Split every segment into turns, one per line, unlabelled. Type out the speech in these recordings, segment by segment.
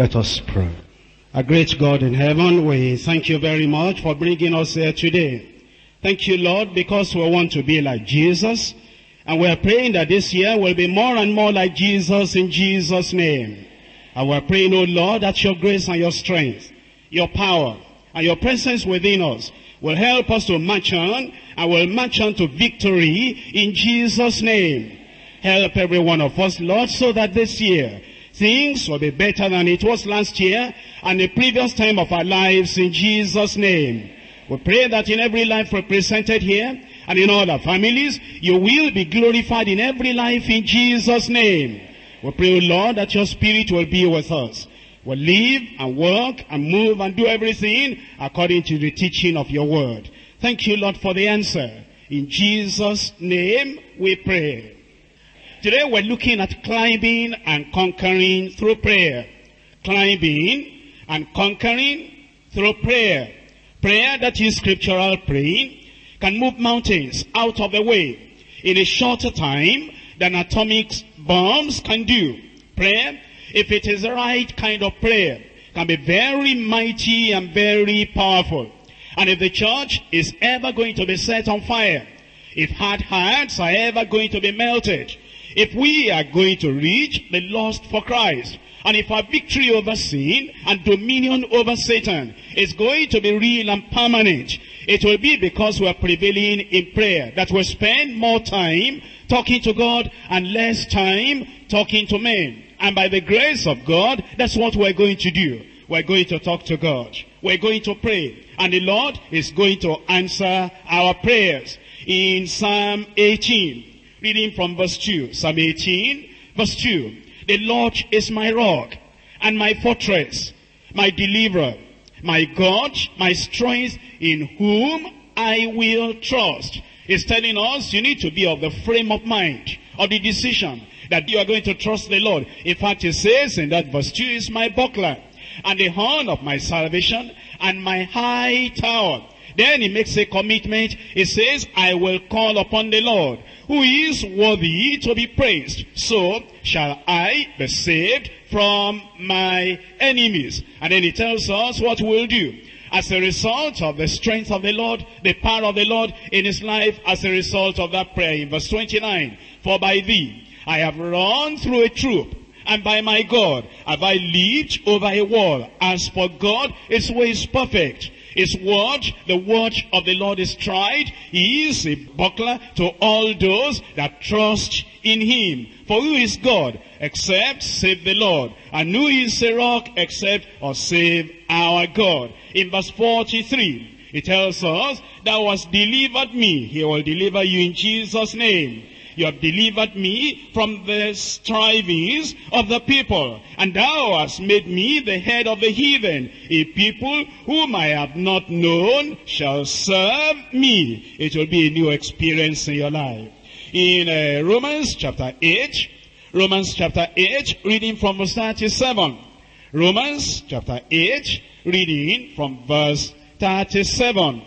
Let us pray. Our great God in heaven, we thank you very much for bringing us here today. Thank you, Lord, because we want to be like Jesus. And we are praying that this year will be more and more like Jesus in Jesus' name. And we're praying, oh Lord, that your grace and your strength, your power, and your presence within us will help us to march on and will march on to victory in Jesus' name. Help every one of us, Lord, so that this year things will be better than it was last year and the previous time of our lives in Jesus' name. We pray that in every life represented here and in all our families, you will be glorified in every life in Jesus' name. We pray, Lord, that your spirit will be with us. We'll live and work and move and do everything according to the teaching of your word. Thank you, Lord, for the answer. In Jesus' name we pray. Today we're looking at climbing and conquering through prayer. Climbing and conquering through prayer. Prayer that is scriptural praying can move mountains out of the way in a shorter time than atomic bombs can do. Prayer, if it is the right kind of prayer, can be very mighty and very powerful. And if the church is ever going to be set on fire, if hard hearts are ever going to be melted, if we are going to reach the lost for Christ, and if our victory over sin and dominion over Satan is going to be real and permanent, it will be because we are prevailing in prayer. That we spend more time talking to God and less time talking to men. And by the grace of God, that's what we're going to do. We're going to talk to God. We're going to pray. And the Lord is going to answer our prayers. In Psalm 18, reading from verse 2. Psalm 18, verse 2. The Lord is my rock and my fortress, my deliverer, my God, my strength, in whom I will trust. He's telling us you need to be of the frame of mind, of the decision, that you are going to trust the Lord. In fact, he says in that verse 2, is my buckler, and the horn of my salvation, and my high tower. Then he makes a commitment. He says, I will call upon the Lord, who is worthy to be praised. So shall I be saved from my enemies. And then he tells us what we'll do. As a result of the strength of the Lord, the power of the Lord in his life, as a result of that prayer in verse 29. For by thee I have run through a troop, and by my God have I leaped over a wall. As for God, his way is perfect. His word, the word of the Lord is tried. He is a buckler to all those that trust in him. For who is God except save the Lord? And who is a rock except or save our God? In verse 43, it tells us, Thou hast delivered me. He will deliver you in Jesus' name. You have delivered me from the strivings of the people. And thou hast made me the head of the heathen. A people whom I have not known shall serve me. It will be a new experience in your life. In uh, Romans chapter 8, Romans chapter 8, reading from verse 37. Romans chapter 8, reading from verse 37.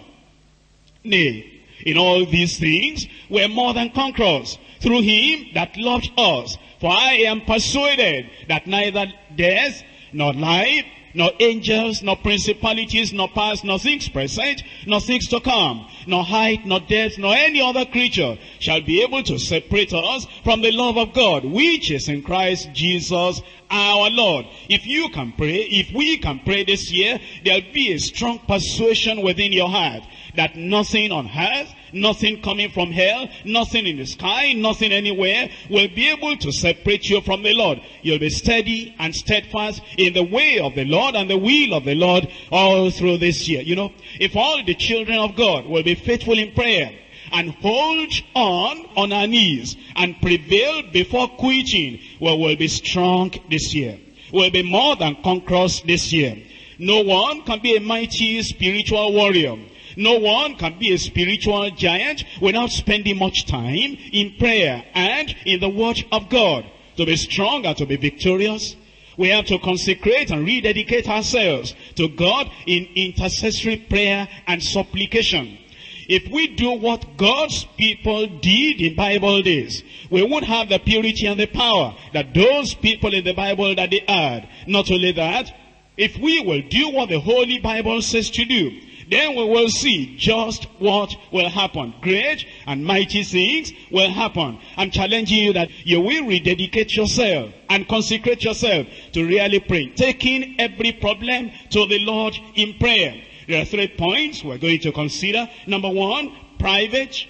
Nay, in all these things, we're more than conquerors through him that loved us. For I am persuaded that neither death, nor life, nor angels, nor principalities, nor powers, nor things present, nor things to come, nor height, nor depth, nor any other creature shall be able to separate us from the love of God, which is in Christ Jesus our Lord. If you can pray, if we can pray this year, there'll be a strong persuasion within your heart that nothing on earth, nothing coming from hell, nothing in the sky, nothing anywhere will be able to separate you from the Lord. You'll be steady and steadfast in the way of the Lord and the will of the Lord all through this year. You know, if all the children of God will be faithful in prayer, and hold on on our knees and prevail before quitting, well, we'll be strong this year. We'll be more than conquerors this year. No one can be a mighty spiritual warrior no one can be a spiritual giant without spending much time in prayer and in the word of God. To be strong and to be victorious, we have to consecrate and rededicate ourselves to God in intercessory prayer and supplication. If we do what God's people did in Bible days, we won't have the purity and the power that those people in the Bible that they had. Not only that, if we will do what the Holy Bible says to do, then we will see just what will happen. Great and mighty things will happen. I'm challenging you that you will rededicate yourself and consecrate yourself to really pray. Taking every problem to the Lord in prayer. There are three points we're going to consider. Number one, private,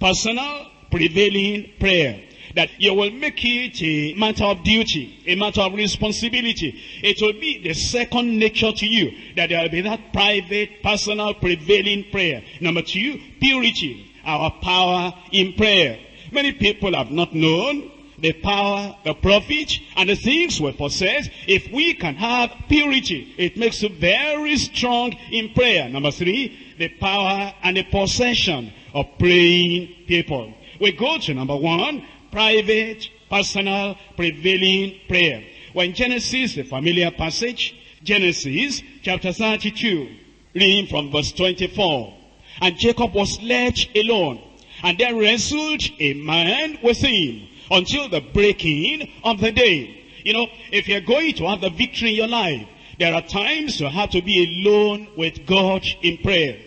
personal, prevailing prayer that you will make it a matter of duty, a matter of responsibility. It will be the second nature to you that there will be that private, personal, prevailing prayer. Number two, purity, our power in prayer. Many people have not known the power, the profit, and the things we possess. If we can have purity, it makes you very strong in prayer. Number three, the power and the possession of praying people. We go to number one, private, personal, prevailing prayer. When Genesis, the familiar passage, Genesis chapter 32, reading from verse 24. And Jacob was left alone, and there wrestled a man with him until the breaking of the day. You know, if you're going to have the victory in your life, there are times you have to be alone with God in prayer.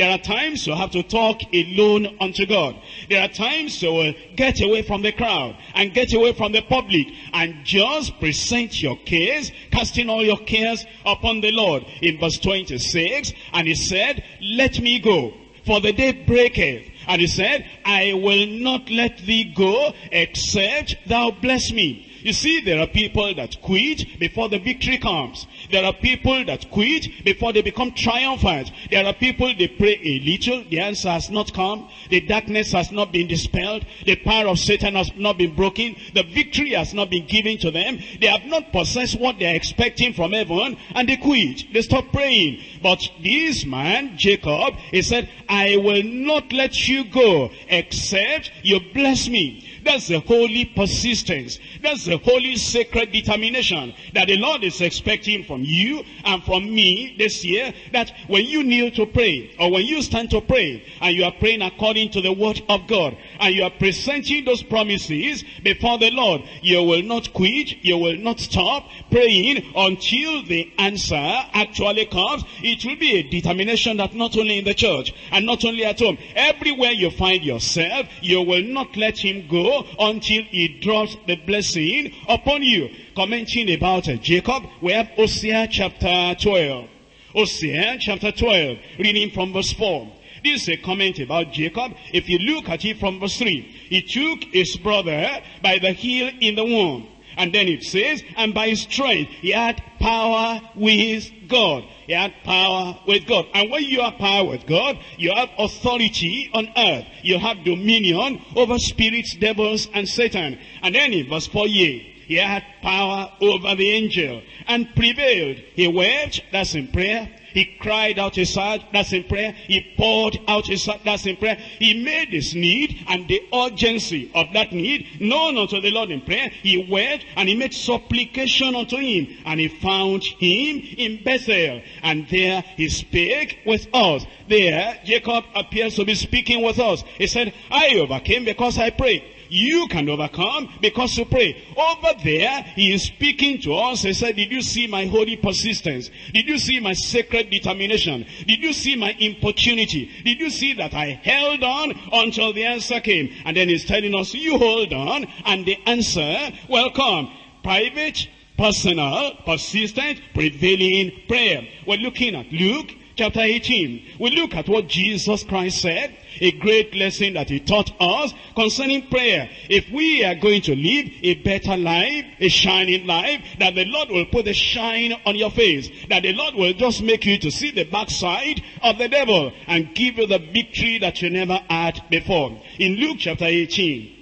There are times you have to talk alone unto God. There are times you will get away from the crowd and get away from the public and just present your case, casting all your cares upon the Lord. In verse 26, and he said, let me go, for the day breaketh. And he said, I will not let thee go except thou bless me. You see, there are people that quit before the victory comes. There are people that quit before they become triumphant. There are people, they pray a little, the answer has not come. The darkness has not been dispelled. The power of Satan has not been broken. The victory has not been given to them. They have not possessed what they are expecting from heaven, and they quit. They stop praying. But this man, Jacob, he said, I will not let you go except you bless me. That's the holy persistence. That's the holy sacred determination that the Lord is expecting from you and from me this year. That when you kneel to pray or when you stand to pray and you are praying according to the word of God and you are presenting those promises before the Lord, you will not quit. You will not stop praying until the answer actually comes. It will be a determination that not only in the church and not only at home, everywhere you find yourself, you will not let him go until he drops the blessing upon you. Commenting about Jacob, we have Hosea chapter 12. Hosea chapter 12, reading from verse 4. This is a comment about Jacob. If you look at it from verse 3, he took his brother by the heel in the womb. And then it says, and by strength, he had power with God. He had power with God. And when you have power with God, you have authority on earth. You have dominion over spirits, devils, and Satan. And then in verse 4, ye, he had power over the angel and prevailed. He wept, that's in prayer. He cried out his heart, that's in prayer. He poured out his heart, that's in prayer. He made his need and the urgency of that need known unto the Lord in prayer. He went and he made supplication unto him and he found him in Bethel. And there he spake with us. There Jacob appears to be speaking with us. He said, I overcame because I prayed. You can overcome because you pray. Over there, he is speaking to us. He said, did you see my holy persistence? Did you see my sacred determination? Did you see my importunity? Did you see that I held on until the answer came? And then he's telling us, you hold on and the answer will come. Private, personal, persistent, prevailing prayer. We're looking at Luke chapter 18. We look at what Jesus Christ said a great lesson that he taught us concerning prayer. If we are going to live a better life, a shining life, that the Lord will put a shine on your face, that the Lord will just make you to see the backside of the devil and give you the victory that you never had before. In Luke chapter 18,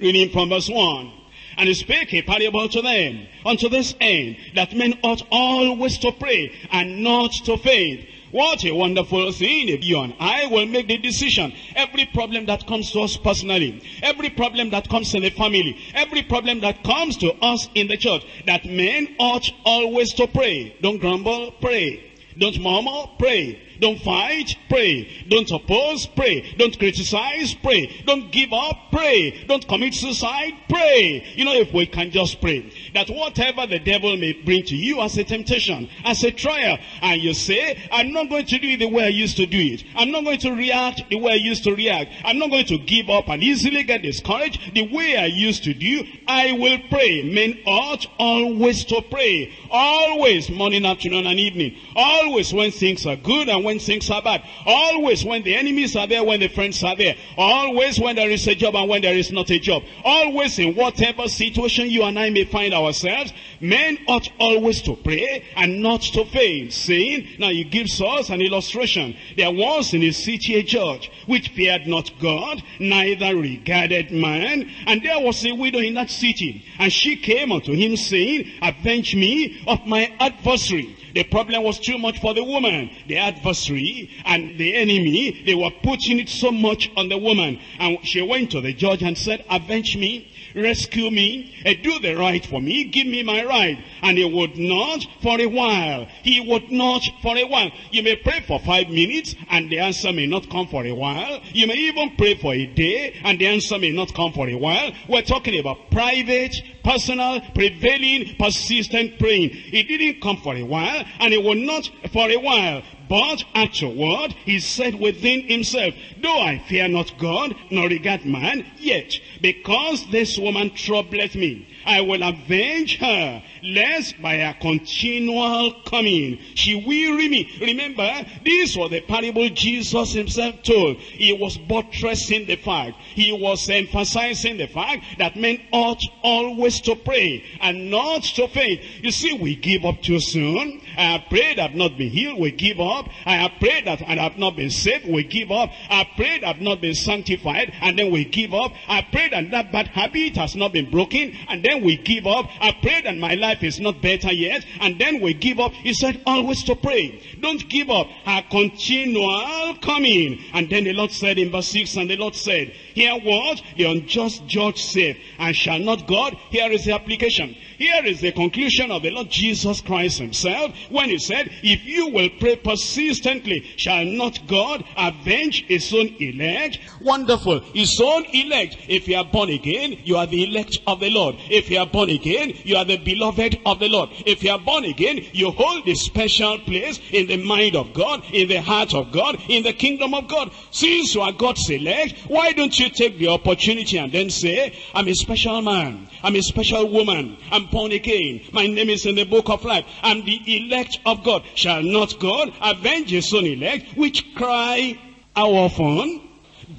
reading from verse 1, and he spake a parable to them unto this end, that men ought always to pray and not to faint. What a wonderful thing if you and I will make the decision. Every problem that comes to us personally, every problem that comes in the family, every problem that comes to us in the church, that men ought always to pray. Don't grumble, pray. Don't murmur, pray. Don't fight, pray. Don't oppose, pray. Don't criticize, pray. Don't give up, pray. Don't commit suicide, pray. You know, if we can just pray, that whatever the devil may bring to you as a temptation, as a trial, and you say, I'm not going to do it the way I used to do it. I'm not going to react the way I used to react. I'm not going to give up and easily get discouraged the way I used to do. I will pray. Men ought always to pray. Always, morning, afternoon, and evening. Always when things are good and when things are bad. Always when the enemies are there, when the friends are there. Always when there is a job and when there is not a job. Always in whatever situation you and I may find ourselves, men ought always to pray and not to faint, saying, now he gives us an illustration. There was in a city a judge which feared not God, neither regarded man, and there was a widow in that city, and she came unto him saying, avenge me of my adversary. The problem was too much for the woman. The adversary and the enemy, they were putting it so much on the woman. And she went to the judge and said, avenge me, rescue me, uh, do the right for me, give me my right. And he would not for a while. He would not for a while. You may pray for five minutes and the answer may not come for a while. You may even pray for a day and the answer may not come for a while. We're talking about private, personal, prevailing, persistent praying. It didn't come for a while and it will not for a while. But afterward, he said within himself, Though I fear not God, nor regard man, yet, because this woman troubleth me, I will avenge her, lest by her continual coming she weary me. Remember, this was the parable Jesus himself told. He was buttressing the fact. He was emphasizing the fact that men ought always to pray and not to faint. You see, we give up too soon. I have prayed, I've not been healed, we give up. I have prayed that and I've not been saved, we give up. I prayed, I've not been sanctified, and then we give up. I prayed and that bad habit has not been broken, and then we give up. I prayed and my life is not better yet, and then we give up. He said, always to pray. Don't give up. A continual coming. And then the Lord said in verse 6, and the Lord said, Hear what the unjust judge said, and shall not God? Here is the application. Here is the conclusion of the Lord Jesus Christ himself when he said, if you will pray persistently, shall not God avenge his own elect? Wonderful. His own elect. If you are born again, you are the elect of the Lord. If you are born again, you are the beloved of the Lord. If you are born again, you hold a special place in the mind of God, in the heart of God, in the kingdom of God. Since you are God's elect, why don't you take the opportunity and then say, I'm a special man. I'm a special woman. I'm born again. My name is in the book of life. I'm the elect of God. Shall not God avenge his own elect, which cry how often?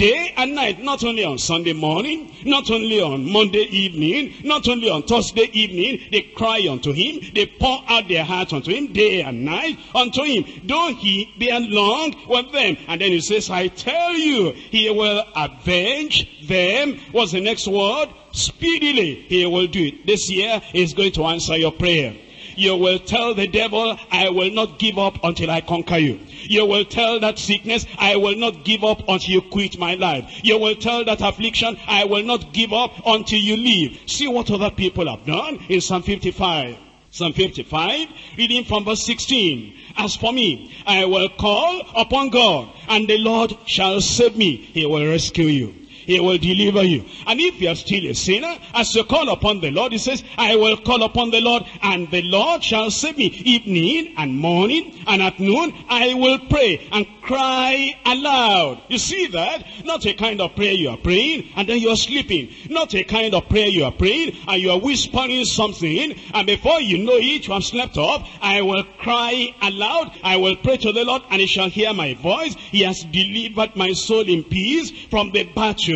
Day and night, not only on Sunday morning, not only on Monday evening, not only on Thursday evening, they cry unto him, they pour out their heart unto him, day and night unto him, though he be along with them. And then he says, I tell you, he will avenge them. What's the next word? Speedily, he will do it. This year, he's going to answer your prayer. You will tell the devil, I will not give up until I conquer you. You will tell that sickness, I will not give up until you quit my life. You will tell that affliction, I will not give up until you leave. See what other people have done in Psalm 55. Psalm 55, reading from verse 16. As for me, I will call upon God, and the Lord shall save me. He will rescue you. He will deliver you. And if you are still a sinner, as you call upon the Lord, he says, I will call upon the Lord, and the Lord shall save me. Evening and morning and at noon, I will pray and cry aloud. You see that? Not a kind of prayer you are praying, and then you are sleeping. Not a kind of prayer you are praying, and you are whispering something, and before you know it, you have slept off. I will cry aloud. I will pray to the Lord, and he shall hear my voice. He has delivered my soul in peace from the battle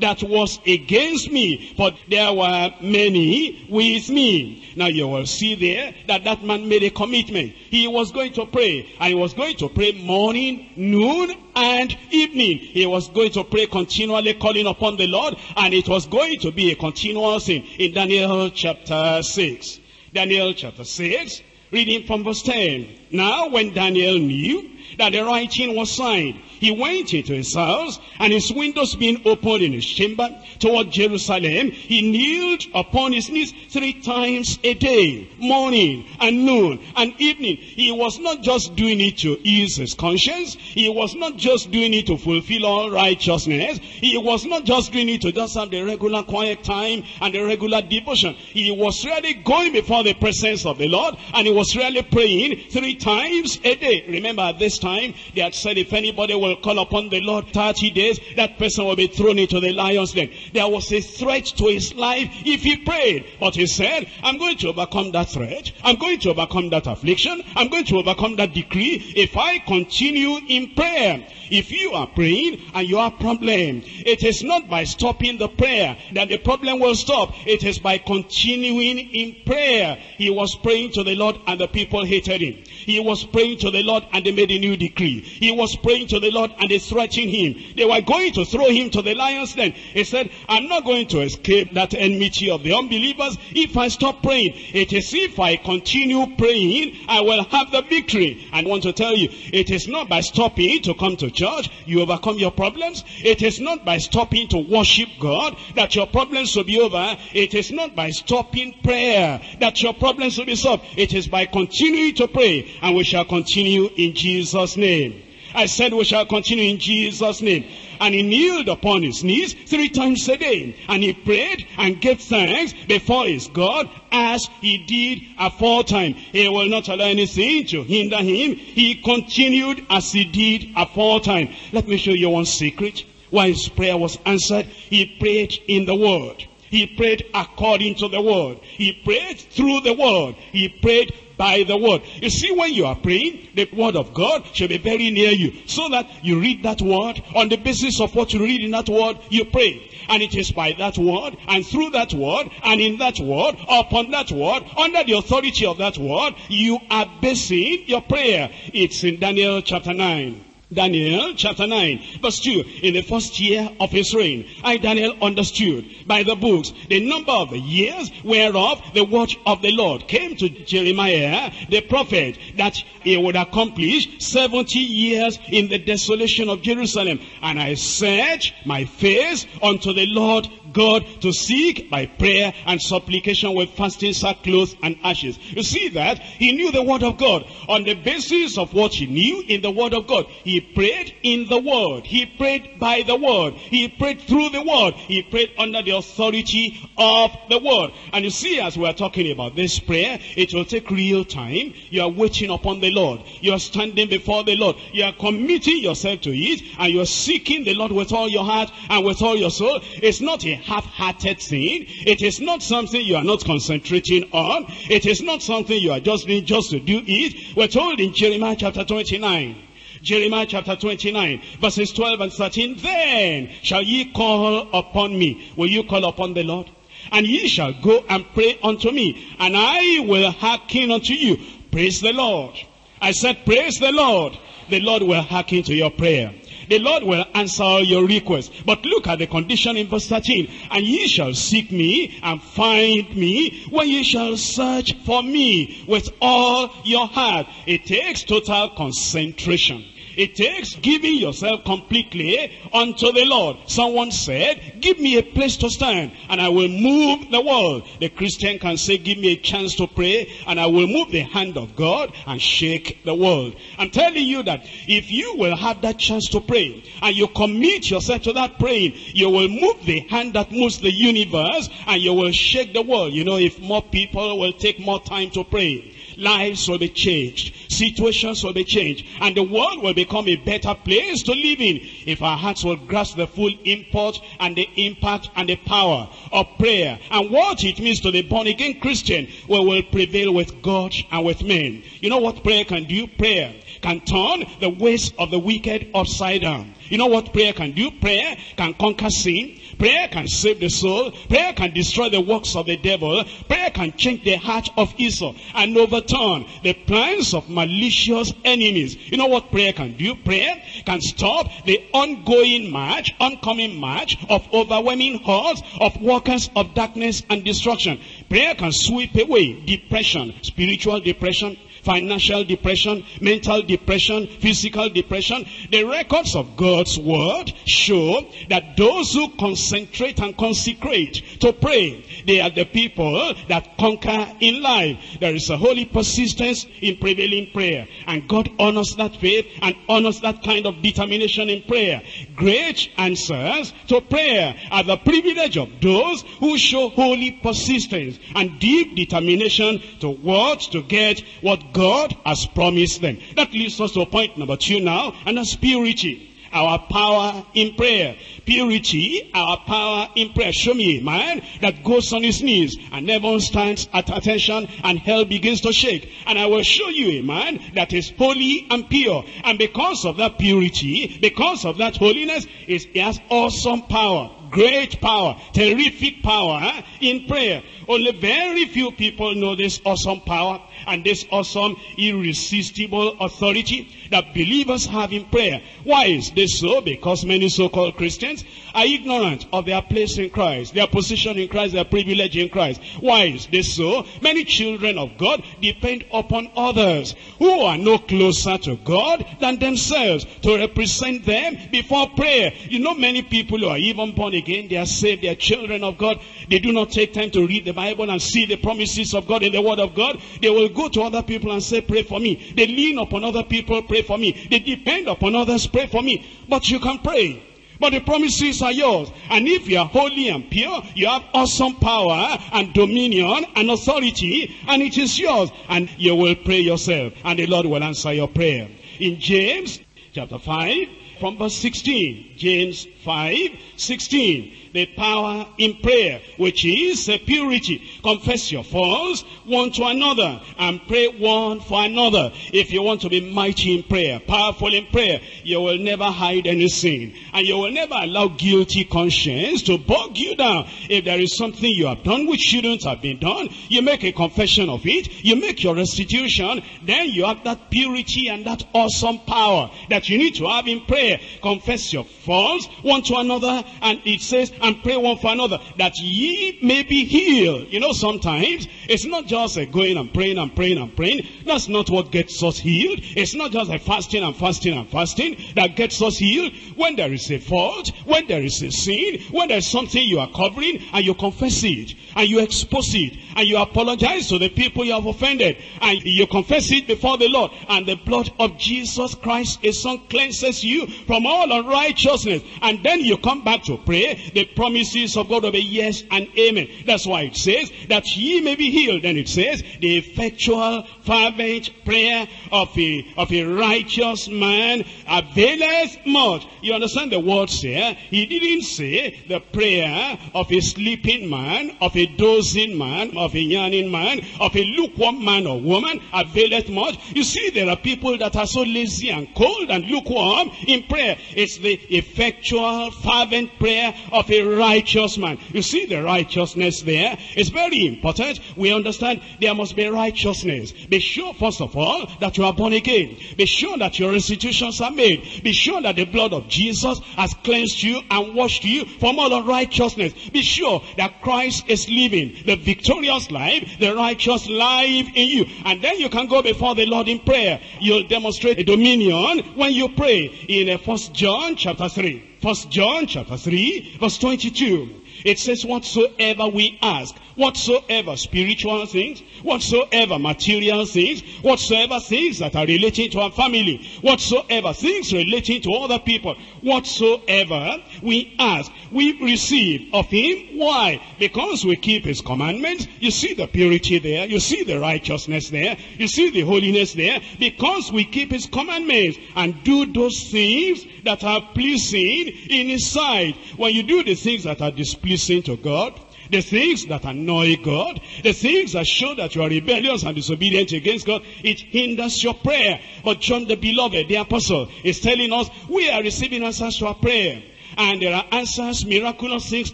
that was against me, but there were many with me. Now you will see there that that man made a commitment. He was going to pray, and he was going to pray morning, noon, and evening. He was going to pray continually calling upon the Lord, and it was going to be a continual thing in Daniel chapter 6. Daniel chapter 6, reading from verse 10. Now when Daniel knew that the writing was signed. He went into his house and his windows being opened in his chamber toward Jerusalem. He kneeled upon his knees three times a day, morning and noon and evening. He was not just doing it to ease his conscience. He was not just doing it to fulfill all righteousness. He was not just doing it to just have the regular quiet time and the regular devotion. He was really going before the presence of the Lord and he was really praying three times a day. Remember at this time, they had said if anybody will call upon the Lord 30 days, that person will be thrown into the lion's den. There was a threat to his life if he prayed. But he said, I'm going to overcome that threat. I'm going to overcome that affliction. I'm going to overcome that decree if I continue in prayer. If you are praying and you have problem, it is not by stopping the prayer that the problem will stop. It is by continuing in prayer. He was praying to the Lord and the people hated him. He was praying to the Lord and they made a new decree. He was praying to the Lord and they threatened him. They were going to throw him to the lions then. He said, I'm not going to escape that enmity of the unbelievers if I stop praying. It is if I continue praying, I will have the victory. I want to tell you, it is not by stopping to come to church, you overcome your problems. It is not by stopping to worship God that your problems will be over. It is not by stopping prayer that your problems will be solved. It is by continuing to pray and we shall continue in Jesus' name. I said we shall continue in Jesus' name. And he kneeled upon his knees three times a day. And he prayed and gave thanks before his God as he did aforetime. He will not allow anything to hinder him. He continued as he did aforetime. Let me show you one secret. Why his prayer was answered. He prayed in the word. He prayed according to the word. He prayed through the word. He prayed by the word. You see, when you are praying, the word of God should be very near you. So that you read that word. On the basis of what you read in that word, you pray. And it is by that word, and through that word, and in that word, upon that word, under the authority of that word, you are basing your prayer. It's in Daniel chapter 9. Daniel chapter 9 verse 2 in the first year of his reign I Daniel understood by the books the number of the years whereof the watch of the Lord came to Jeremiah the prophet that he would accomplish 70 years in the desolation of Jerusalem. And I set my face unto the Lord God to seek by prayer and supplication with fasting, sackcloth, and ashes. You see that? He knew the word of God. On the basis of what he knew in the word of God, he prayed in the word. He prayed by the word. He prayed through the word. He prayed under the authority of the word. And you see, as we are talking about this prayer, it will take real time. You are waiting upon the Lord. You are standing before the Lord. You are committing yourself to it, and you are seeking the Lord with all your heart and with all your soul. It's not a half-hearted thing. It is not something you are not concentrating on. It is not something you are just doing just to do it. We're told in Jeremiah chapter 29. Jeremiah chapter 29, verses 12 and 13. Then shall ye call upon me. Will you call upon the Lord? And ye shall go and pray unto me, and I will hearken unto you. Praise the Lord. I said, praise the Lord. The Lord will hearken to your prayer. The Lord will answer your requests. But look at the condition in verse 13. And ye shall seek me and find me when ye shall search for me with all your heart. It takes total concentration. It takes giving yourself completely unto the Lord. Someone said, give me a place to stand and I will move the world. The Christian can say, give me a chance to pray and I will move the hand of God and shake the world. I'm telling you that if you will have that chance to pray and you commit yourself to that praying, you will move the hand that moves the universe and you will shake the world. You know, if more people will take more time to pray, lives will be changed. Situations will be changed. And the world will become a better place to live in if our hearts will grasp the full import and the impact and the power of prayer. And what it means to the born again Christian, we will prevail with God and with men. You know what prayer can do? Prayer can turn the ways of the wicked upside down. You know what prayer can do? Prayer can conquer sin. Prayer can save the soul. Prayer can destroy the works of the devil. Prayer can change the heart of Esau and overturn the plans of malicious enemies. You know what prayer can do? Prayer can stop the ongoing march, oncoming march of overwhelming hordes of workers of darkness and destruction. Prayer can sweep away depression, spiritual depression, financial depression, mental depression, physical depression. The records of God's word show that those who concentrate and consecrate to pray, they are the people that conquer in life. There is a holy persistence in prevailing prayer. And God honors that faith and honors that kind of determination in prayer. Great answers to prayer are the privilege of those who show holy persistence and deep determination to what? To get what God has promised them. That leads us to point number two now, and that's purity our power in prayer. Purity, our power in prayer. Show me a man that goes on his knees and never stands at attention and hell begins to shake. And I will show you a man that is holy and pure. And because of that purity, because of that holiness, he has awesome power great power, terrific power huh, in prayer. Only very few people know this awesome power and this awesome irresistible authority that believers have in prayer. Why is this so? Because many so-called Christians are ignorant of their place in Christ, their position in Christ, their privilege in Christ. Why is this so? Many children of God depend upon others who are no closer to God than themselves to represent them before prayer. You know many people who are even born again, they are saved, they are children of God. They do not take time to read the Bible and see the promises of God in the Word of God. They will go to other people and say, pray for me. They lean upon other people, pray for me. They depend upon others, pray for me. But you can pray. But the promises are yours. And if you are holy and pure, you have awesome power and dominion and authority, and it is yours. And you will pray yourself, and the Lord will answer your prayer. In James chapter 5, from verse 16, James 5, 16 the power in prayer, which is a purity. Confess your faults one to another and pray one for another. If you want to be mighty in prayer, powerful in prayer, you will never hide any sin. And you will never allow guilty conscience to bog you down. If there is something you have done which shouldn't have been done, you make a confession of it, you make your restitution, then you have that purity and that awesome power that you need to have in prayer. Confess your faults one to another, and it says, and pray one for another that ye may be healed. You know, sometimes it's not just a going and praying and praying and praying. That's not what gets us healed. It's not just a fasting and fasting and fasting that gets us healed. When there is a fault, when there is a sin, when there's something you are covering and you confess it and you expose it and you apologize to the people you have offended and you confess it before the Lord and the blood of Jesus Christ, his son, cleanses you from all unrighteousness. And then you come back to pray. The promises of God will be yes and amen. That's why it says that ye may be healed. Then it says the effectual fervent prayer of a, of a righteous man availeth much. You understand the words here? He didn't say the prayer of a sleeping man, of a dozing man, of a yearning man, of a lukewarm man or woman availeth much. You see, there are people that are so lazy and cold and lukewarm in prayer. It's the effectual fervent prayer of a righteous man. You see the righteousness there? It's very important. We understand there must be righteousness. Be sure, first of all, that you are born again. Be sure that your institutions are made. Be sure that the blood of Jesus has cleansed you and washed you from all unrighteousness. Be sure that Christ is living the victorious life, the righteous life in you. And then you can go before the Lord in prayer. You'll demonstrate a dominion when you pray in First John chapter 3. First John chapter 3 verse 22. It says, whatsoever we ask, whatsoever spiritual things, whatsoever material things, whatsoever things that are relating to our family, whatsoever things relating to other people, whatsoever we ask, we receive of him. Why? Because we keep his commandments. You see the purity there. You see the righteousness there. You see the holiness there. Because we keep his commandments and do those things that are pleasing in his sight. When you do the things that are displeasing, to God, the things that annoy God, the things that show that you are rebellious and disobedient against God, it hinders your prayer. But John the beloved, the apostle, is telling us we are receiving answers to our prayer. And there are answers, miraculous things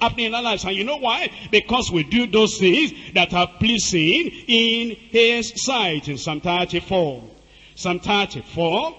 happening in our lives. And you know why? Because we do those things that are pleasing in his sight. In Psalm 34. Psalm 34,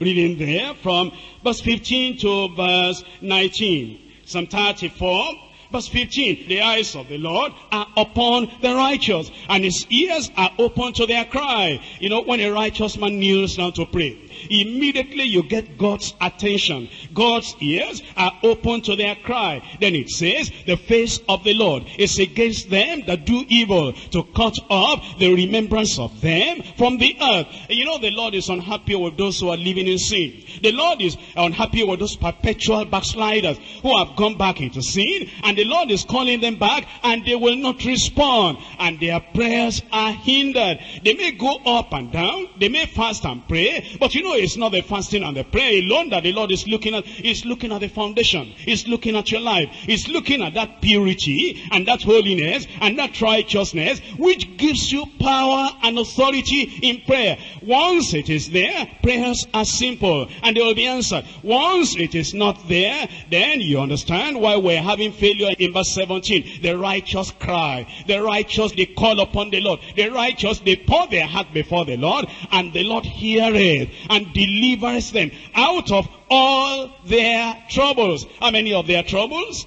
reading there from verse 15 to verse 19. Psalm 34 Verse 15, the eyes of the Lord are upon the righteous, and his ears are open to their cry. You know, when a righteous man kneels down to pray, immediately you get God's attention. God's ears are open to their cry. Then it says, the face of the Lord is against them that do evil, to cut off the remembrance of them from the earth. You know, the Lord is unhappy with those who are living in sin. The Lord is unhappy with those perpetual backsliders who have gone back into sin, and the Lord is calling them back, and they will not respond, and their prayers are hindered. They may go up and down, they may fast and pray, but you know it's not the fasting and the prayer alone that the Lord is looking at. He's looking at the foundation. He's looking at your life. He's looking at that purity and that holiness and that righteousness which gives you power and authority in prayer. Once it is there, prayers are simple and they will be answered. Once it is not there, then you understand why we're having failure in verse 17. The righteous cry. The righteous, they call upon the Lord. The righteous, they pour their heart before the Lord and the Lord heareth and delivers them out of all their troubles. How many of their troubles?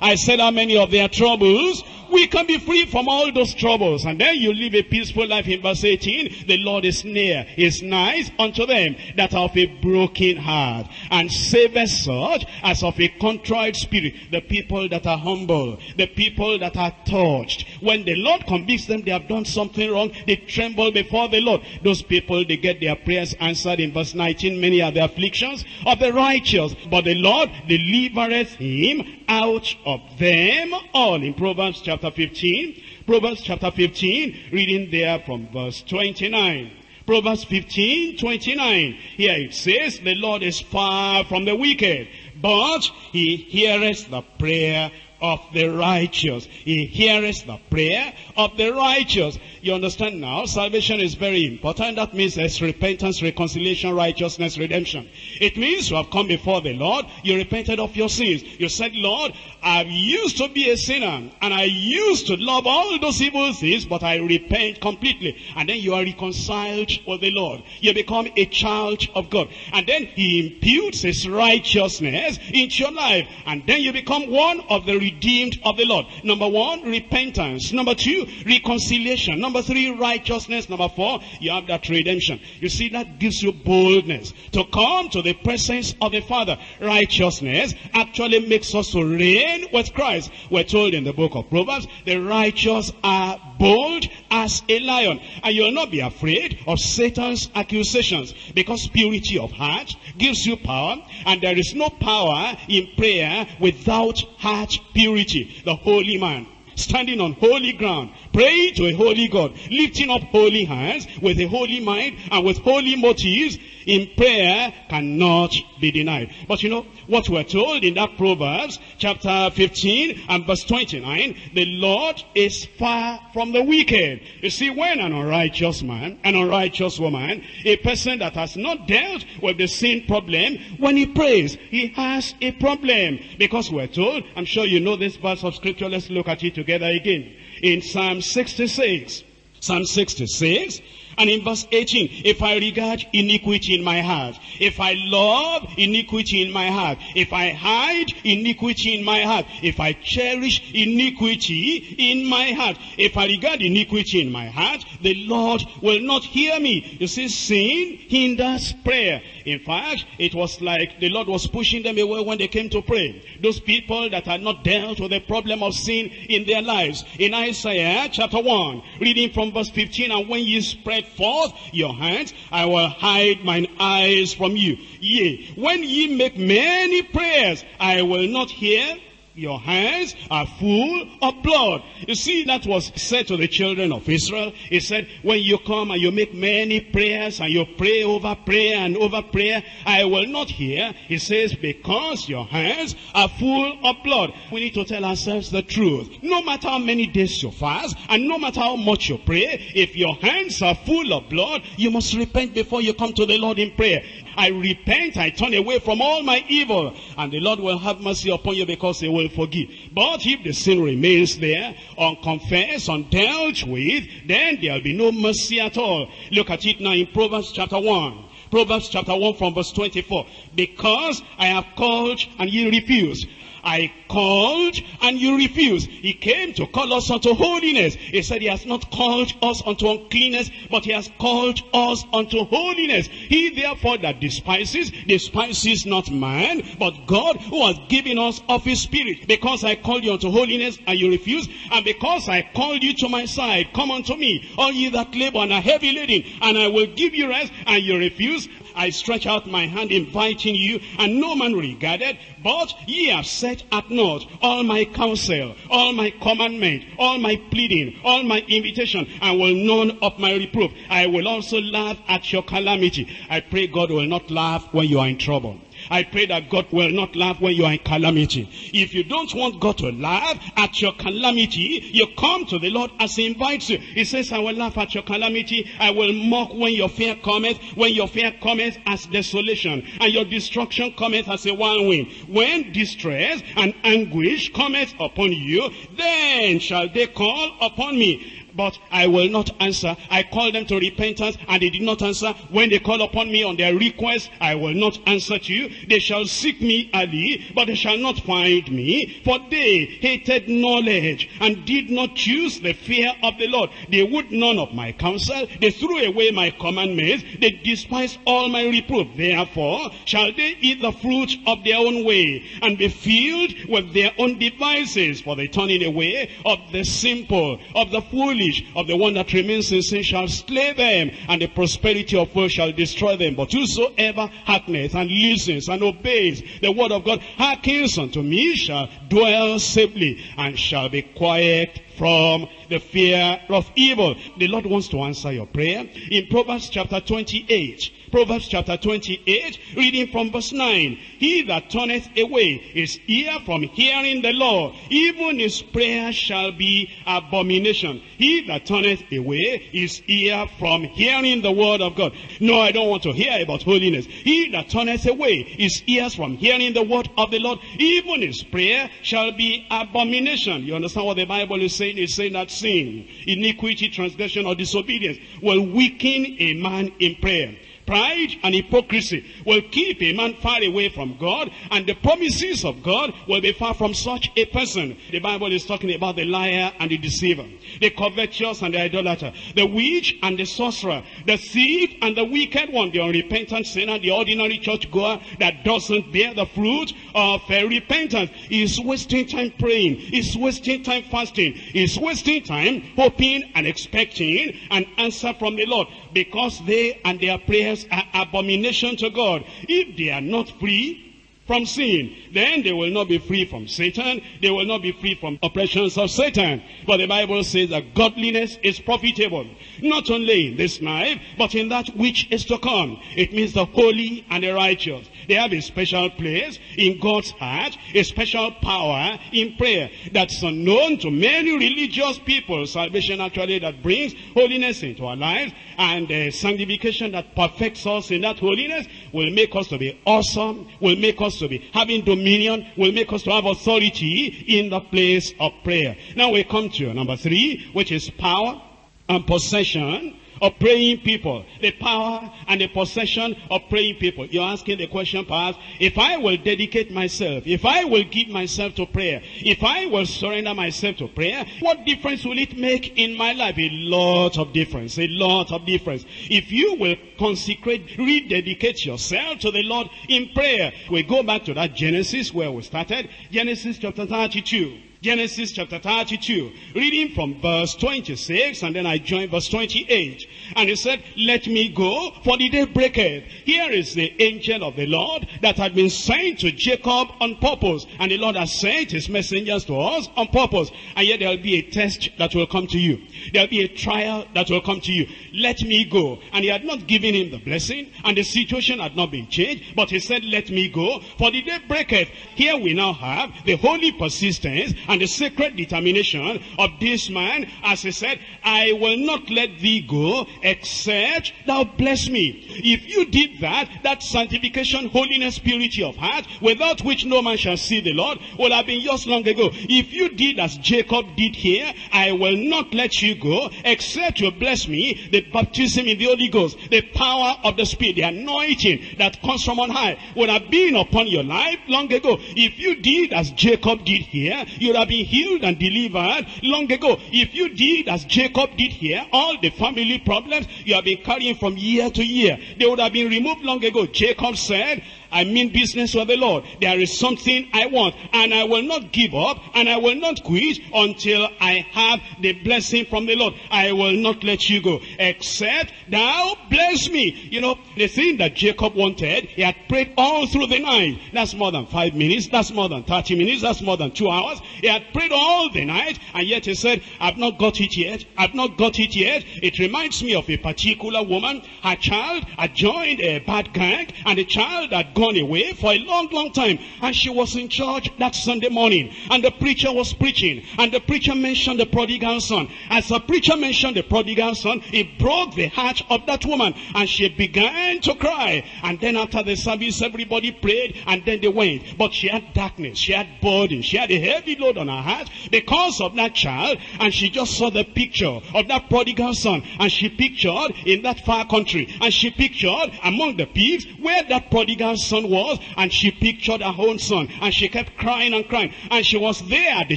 I said how many of their troubles? We can be free from all those troubles. And then you live a peaceful life in verse 18. The Lord is near, is nice unto them that are of a broken heart. And saveth such as of a contrite spirit. The people that are humble. The people that are touched. When the Lord convicts them, they have done something wrong. They tremble before the Lord. Those people, they get their prayers answered in verse 19. Many are the afflictions of the righteous. But the Lord delivereth him out of them all. In Proverbs chapter chapter 15. Proverbs chapter 15, reading there from verse 29. Proverbs 15, 29. Here it says, the Lord is far from the wicked, but he heareth the prayer of the righteous. He heareth the prayer of the righteous. You understand now? Salvation is very important. That means there's repentance, reconciliation, righteousness, redemption. It means you have come before the Lord. You repented of your sins. You said, Lord, I used to be a sinner. And I used to love all those evil things. But I repent completely. And then you are reconciled with the Lord. You become a child of God. And then he imputes his righteousness into your life. And then you become one of the redeemed of the Lord. Number one, repentance. Number two, reconciliation. Number three, righteousness. Number four, you have that redemption. You see, that gives you boldness to come to the presence of the Father. Righteousness actually makes us to reign with Christ. We're told in the book of Proverbs, the righteous are bold as a lion. And you'll not be afraid of Satan's accusations because purity of heart gives you power and there is no power in prayer without heart purity. The holy man standing on holy ground, praying to a holy God, lifting up holy hands with a holy mind and with holy motives in prayer cannot be denied. But you know, what we're told in that Proverbs chapter 15 and verse 29, the Lord is far from the wicked. You see, when an unrighteous man, an unrighteous woman, a person that has not dealt with the sin problem, when he prays, he has a problem. Because we're told, I'm sure you know this verse of scripture, let's look at it together again. In Psalm 66, Psalm 66, and in verse 18, if I regard iniquity in my heart, if I love iniquity in my heart, if I hide iniquity in my heart, if I cherish iniquity in my heart, if I regard iniquity in my heart, the Lord will not hear me. You see, sin hinders prayer. In fact, it was like the Lord was pushing them away when they came to pray. Those people that had not dealt with the problem of sin in their lives. In Isaiah chapter 1, reading from verse 15, and when you spread forth your hands, I will hide mine eyes from you. Yea, when ye make many prayers, I will not hear your hands are full of blood. You see, that was said to the children of Israel. He said, when you come and you make many prayers and you pray over prayer and over prayer, I will not hear. He says, because your hands are full of blood. We need to tell ourselves the truth. No matter how many days you fast and no matter how much you pray, if your hands are full of blood, you must repent before you come to the Lord in prayer. I repent, I turn away from all my evil, and the Lord will have mercy upon you because he will forgive. But if the sin remains there, unconfessed, undealt with, then there'll be no mercy at all. Look at it now in Proverbs chapter 1. Proverbs chapter 1 from verse 24. Because I have called and ye refused. I called and you refuse. He came to call us unto holiness. He said he has not called us unto uncleanness, but he has called us unto holiness. He therefore that despises, despises not man, but God who has given us of his spirit. Because I called you unto holiness and you refuse, and because I called you to my side, come unto me, all ye that labor and are heavy laden, and I will give you rest, and you refuse, I stretch out my hand inviting you, and no man regarded, but ye have set at naught all my counsel, all my commandment, all my pleading, all my invitation, and will none of my reproof. I will also laugh at your calamity. I pray God will not laugh when you are in trouble. I pray that God will not laugh when you are in calamity. If you don't want God to laugh at your calamity, you come to the Lord as he invites you. He says, I will laugh at your calamity. I will mock when your fear cometh, when your fear cometh as desolation, and your destruction cometh as a whirlwind. When distress and anguish cometh upon you, then shall they call upon me but I will not answer. I called them to repentance and they did not answer. When they call upon me on their request, I will not answer to you. They shall seek me early, but they shall not find me. For they hated knowledge and did not choose the fear of the Lord. They would none of my counsel. They threw away my commandments. They despised all my reproof. Therefore shall they eat the fruit of their own way and be filled with their own devices for the turning away of the simple, of the foolish, of the one that remains in sin shall slay them, and the prosperity of fools shall destroy them. But whosoever hearkeneth and listens and obeys the word of God, hearkens unto me, shall dwell safely, and shall be quiet from the fear of evil. The Lord wants to answer your prayer. In Proverbs chapter 28, Proverbs chapter 28, reading from verse 9. He that turneth away his ear from hearing the law, even his prayer shall be abomination. He that turneth away his ear from hearing the word of God. No, I don't want to hear about holiness. He that turneth away his ears from hearing the word of the Lord, even his prayer shall be abomination. You understand what the Bible is saying? It's saying that sin, iniquity, transgression, or disobedience will weaken a man in prayer. Pride and hypocrisy will keep a man far away from God and the promises of God will be far from such a person. The Bible is talking about the liar and the deceiver, the covetous and the idolater, the witch and the sorcerer, the thief and the wicked one, the unrepentant sinner, the ordinary churchgoer that doesn't bear the fruit of repentance. He's wasting time praying. He's wasting time fasting. He's wasting time hoping and expecting an answer from the Lord because they and their prayers are abomination to God. If they are not free from sin, then they will not be free from Satan. They will not be free from oppressions of Satan. But the Bible says that godliness is profitable, not only in this life, but in that which is to come. It means the holy and the righteous. They have a special place in God's heart, a special power in prayer that's unknown to many religious people. Salvation actually that brings holiness into our lives and uh, sanctification that perfects us in that holiness will make us to be awesome, will make us to be having dominion, will make us to have authority in the place of prayer. Now we come to number three, which is power and possession of praying people. The power and the possession of praying people. You're asking the question perhaps, if I will dedicate myself, if I will give myself to prayer, if I will surrender myself to prayer, what difference will it make in my life? A lot of difference, a lot of difference. If you will consecrate, rededicate yourself to the Lord in prayer. We go back to that Genesis where we started. Genesis chapter 32. Genesis chapter 32, reading from verse 26, and then I join verse 28. And he said, Let me go, for the day breaketh. Here is the angel of the Lord that had been sent to Jacob on purpose. And the Lord has sent his messengers to us on purpose. And yet there'll be a test that will come to you. There'll be a trial that will come to you. Let me go. And he had not given him the blessing, and the situation had not been changed, but he said, Let me go, for the day breaketh. Here we now have the holy persistence and and the sacred determination of this man as he said, I will not let thee go except thou bless me. If you did that, that sanctification, holiness, purity of heart, without which no man shall see the Lord, would have been yours long ago. If you did as Jacob did here, I will not let you go except you bless me, the baptism in the Holy Ghost, the power of the Spirit, the anointing that comes from on high would have been upon your life long ago. If you did as Jacob did here, you have been healed and delivered long ago. If you did as Jacob did here, all the family problems you have been carrying from year to year, they would have been removed long ago. Jacob said, I mean business with the Lord. There is something I want and I will not give up and I will not quit until I have the blessing from the Lord. I will not let you go except thou bless me. You know, the thing that Jacob wanted, he had prayed all through the night. That's more than five minutes. That's more than 30 minutes. That's more than two hours. He had prayed all the night and yet he said, I've not got it yet. I've not got it yet. It reminds me of a particular woman. Her child had joined a bad gang and the child had gone away for a long, long time. And she was in church that Sunday morning. And the preacher was preaching. And the preacher mentioned the prodigal son. As the preacher mentioned the prodigal son, it broke the heart of that woman. And she began to cry. And then after the service, everybody prayed. And then they went. But she had darkness. She had burden. She had a heavy load on her heart because of that child. And she just saw the picture of that prodigal son. And she pictured in that far country. And she pictured among the pigs where that prodigal son was. And she pictured her own son. And she kept crying and crying. And she was there at the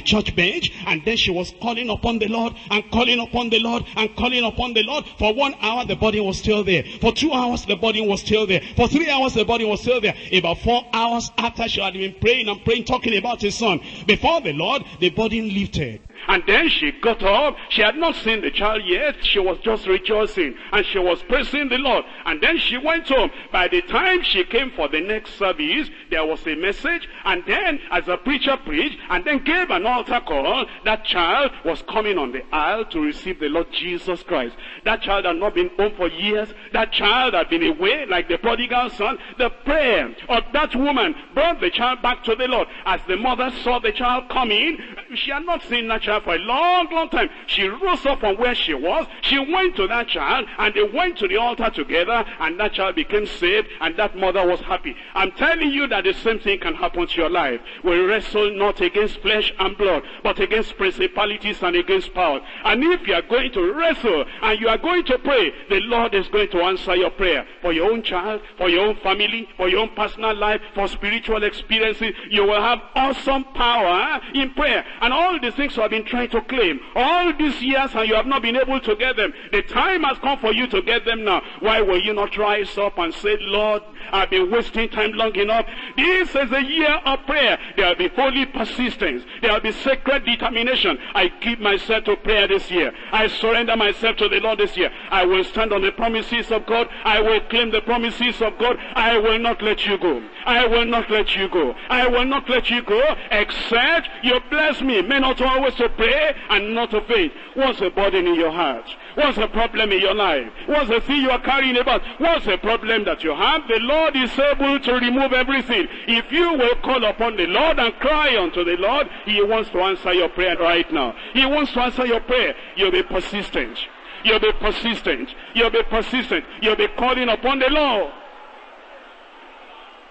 church bench. And then she was calling upon the Lord and calling upon the Lord and calling upon the Lord. For one hour the body was still there. For two hours the body was still there. For three hours the body was still there. About four hours after she had been praying and praying, talking about his son. Before the Lord, the body lifted. And then she got up. She had not seen the child yet. She was just rejoicing. And she was praising the Lord. And then she went home. By the time she came for the next service, there was a message. And then as the preacher preached and then gave an altar call, that child was coming on the aisle to receive the Lord Jesus Christ. That child had not been home for years. That child had been away like the prodigal son. The prayer of that woman brought the child back to the Lord. As the mother saw the child coming, she had not seen that child for a long, long time. She rose up from where she was. She went to that child and they went to the altar together and that child became saved and that mother was happy. I'm telling you that the same thing can happen to your life. We wrestle not against flesh and blood, but against principalities and against powers. And if you are going to wrestle and you are going to pray, the Lord is going to answer your prayer for your own child, for your own family, for your own personal life, for spiritual experiences. You will have awesome power in prayer. And all these things you have been trying to claim all these years and you have not been able to get them. The time has come for you to get them now. Why will you not rise up and say, Lord, I've been wasting time long enough. This is a year of prayer. There will be holy persistence. There will be sacred determination. I give myself to prayer this year. I surrender myself to the Lord this year. I will stand on the promises of God. I will claim the promises of God. I will not let you go. I will not let you go. I will not let you go except you bless me. May not always to pray and not to faint. What's the burden in your heart? What's the problem in your life? What's the thing you are carrying about? What's the problem that you have? The Lord is able to remove everything. If you will call upon the Lord and cry unto the Lord, He wants to answer your prayer right now. He wants to answer your prayer. You'll be persistent. You'll be persistent. You'll be persistent. You'll be calling upon the Lord.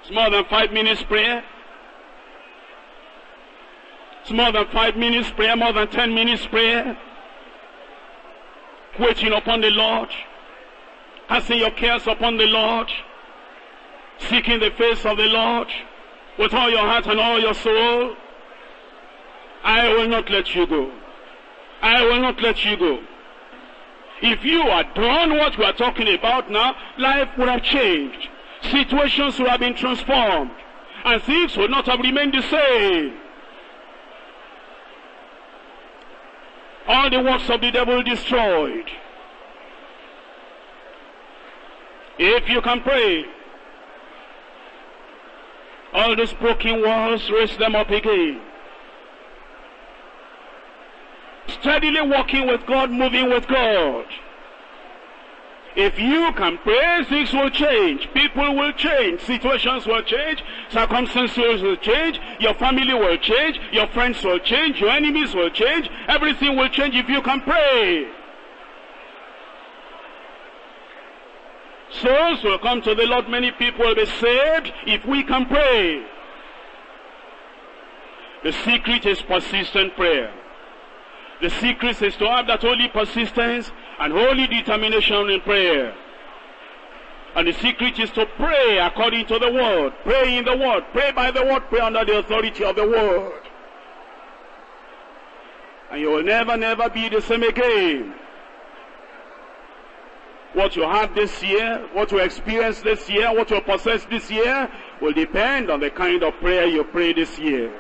It's more than five minutes prayer. More than five minutes prayer, more than ten minutes prayer. Waiting upon the Lord. Casting your cares upon the Lord. Seeking the face of the Lord with all your heart and all your soul. I will not let you go. I will not let you go. If you had done what we are talking about now, life would have changed. Situations would have been transformed. And things would not have remained the same. All the works of the devil destroyed. If you can pray, all those broken walls, raise them up again. Steadily walking with God, moving with God. If you can pray, things will change. People will change. Situations will change. Circumstances will change. Your family will change. Your friends will change. Your enemies will change. Everything will change if you can pray. Souls will come to the Lord. Many people will be saved if we can pray. The secret is persistent prayer. The secret is to have that holy persistence and holy determination in prayer. And the secret is to pray according to the word. Pray in the word. Pray by the word. Pray under the authority of the word. And you will never, never be the same again. What you have this year, what you experience this year, what you possess this year will depend on the kind of prayer you pray this year.